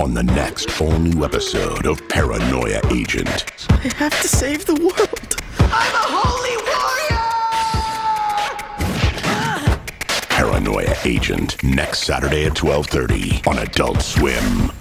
on the next all new episode of Paranoia Agent. I have to save the world. I'm a holy warrior! Paranoia Agent next Saturday at 12:30 on Adult Swim.